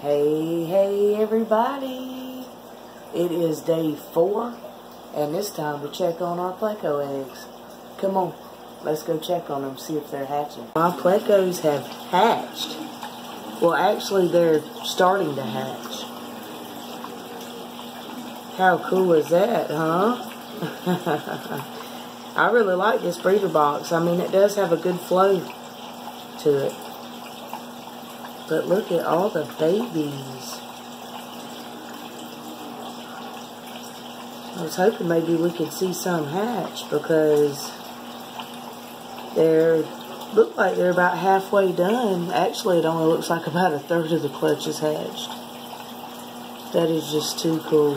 Hey, hey, everybody. It is day four, and it's time to check on our Pleco eggs. Come on, let's go check on them, see if they're hatching. My Plecos have hatched. Well, actually, they're starting to hatch. How cool is that, huh? I really like this breeder box. I mean, it does have a good flow to it. But look at all the babies. I was hoping maybe we could see some hatch because they're look like they're about halfway done. Actually, it only looks like about a third of the clutch is hatched. That is just too cool.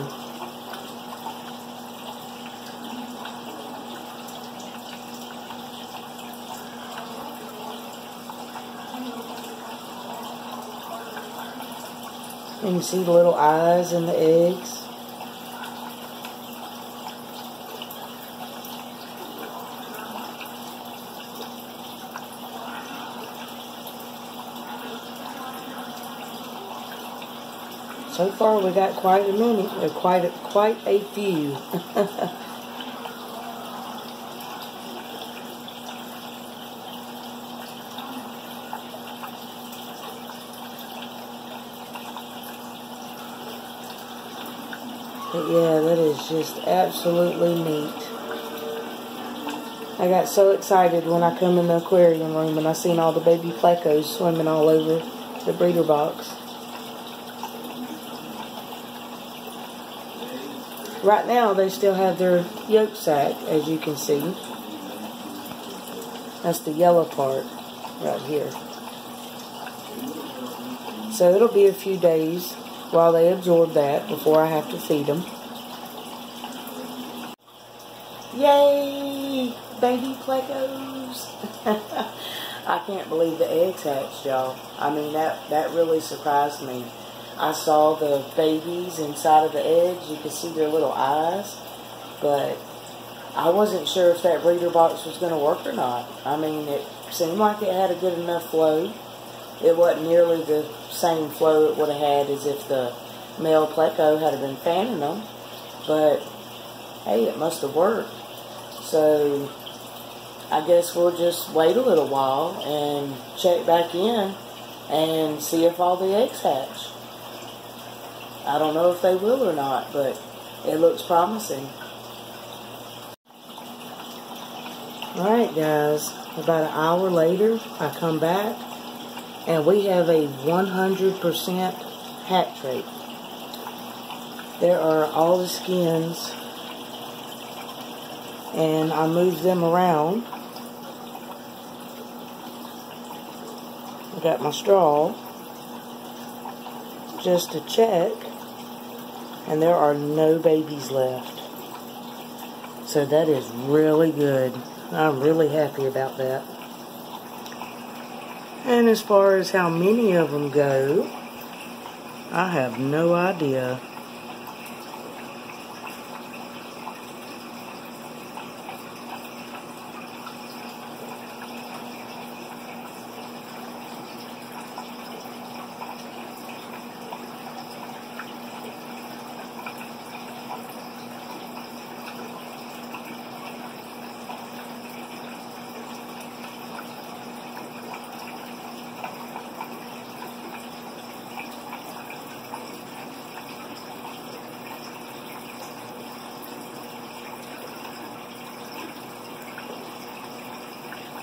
You see the little eyes in the eggs. So far we got quite a many, uh, quite a, quite a few. But yeah, that is just absolutely neat. I got so excited when I come in the aquarium room and I seen all the baby plecos swimming all over the breeder box. Right now, they still have their yolk sac, as you can see. That's the yellow part right here. So it'll be a few days while they absorb that before I have to feed them. Yay! Baby plecos! I can't believe the eggs hatched, y'all. I mean, that, that really surprised me. I saw the babies inside of the eggs. You could see their little eyes. But I wasn't sure if that breeder box was going to work or not. I mean, it seemed like it had a good enough flow. It wasn't nearly the same flow it would have had as if the male pleco had been fanning them. But, hey, it must have worked. So, I guess we'll just wait a little while and check back in and see if all the eggs hatch. I don't know if they will or not, but it looks promising. Alright guys, about an hour later, I come back and we have a 100% hatch rate. There are all the skins and I move them around. I got my straw just to check and there are no babies left. So that is really good. I'm really happy about that. And as far as how many of them go, I have no idea.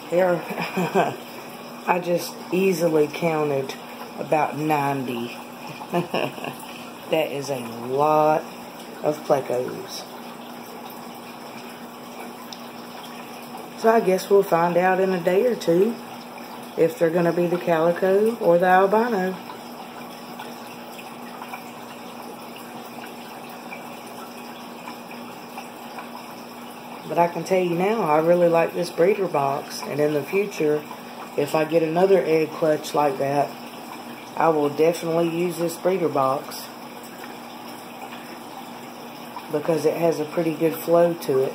There, I just easily counted about 90. that is a lot of plecos. So I guess we'll find out in a day or two if they're going to be the calico or the albino. But I can tell you now, I really like this breeder box. And in the future, if I get another egg clutch like that, I will definitely use this breeder box. Because it has a pretty good flow to it.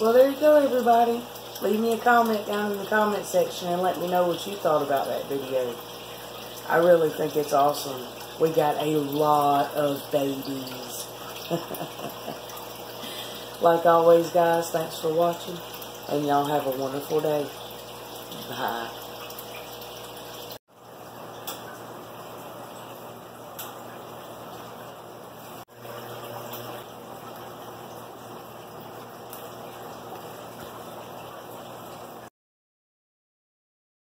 Well, there you go, everybody. Leave me a comment down in the comment section and let me know what you thought about that video. I really think it's awesome. We got a lot of babies. like always, guys, thanks for watching. And y'all have a wonderful day. Bye.